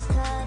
cause